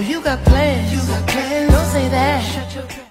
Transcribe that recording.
You got plans. You got plans. Don't say that.